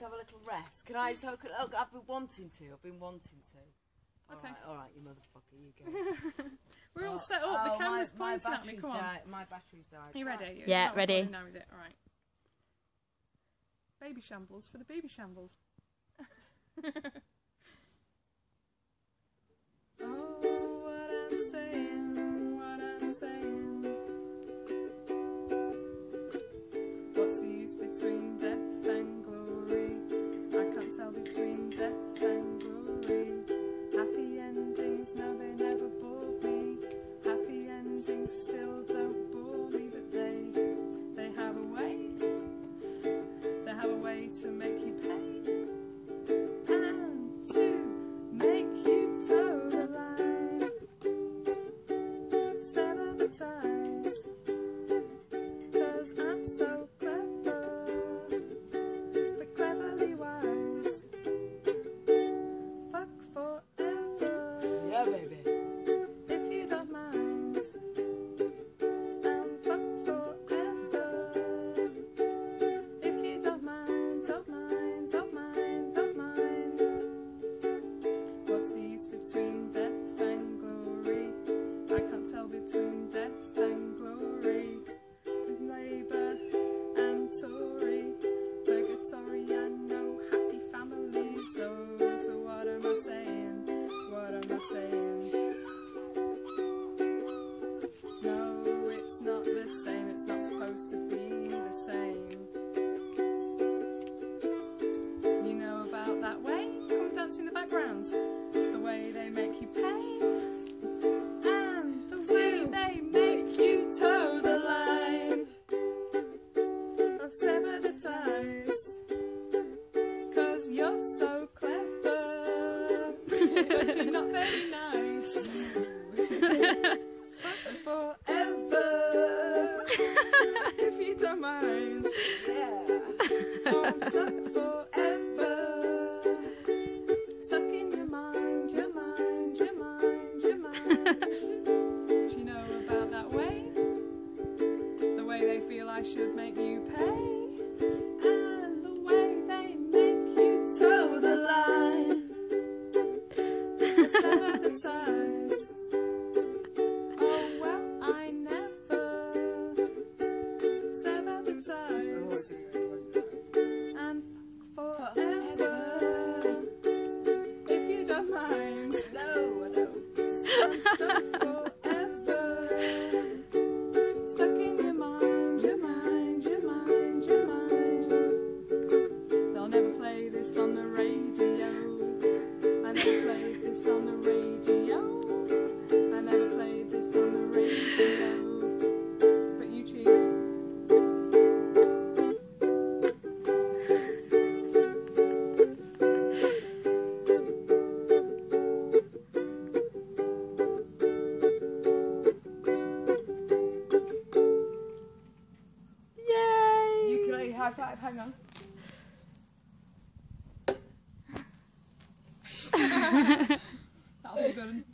just have a little rest? Can I just have a quick look? I've been wanting to. I've been wanting to. Okay. All right, all right, you motherfucker, you go. We're all Oh, set up. oh, the camera's my, my at me. battery's Come on. died. My battery's died. Are you ready? It's Yeah, ready. Now is it? All right. Baby shambles for the baby shambles. oh, what I'm saying, what I'm saying. What's the use between still don't me, but they they have a way. They have a way to make you pay and to make you toe the line. Sever the ties, cause I'm so tell between death and glory. Not very nice. Forever. if you don't mind. Oh, I'm stuck forever. Stuck in your mind, your mind, your mind, your mind. Do you know about that way? The way they feel I should make you pay. High five. Hang on. That'll be good.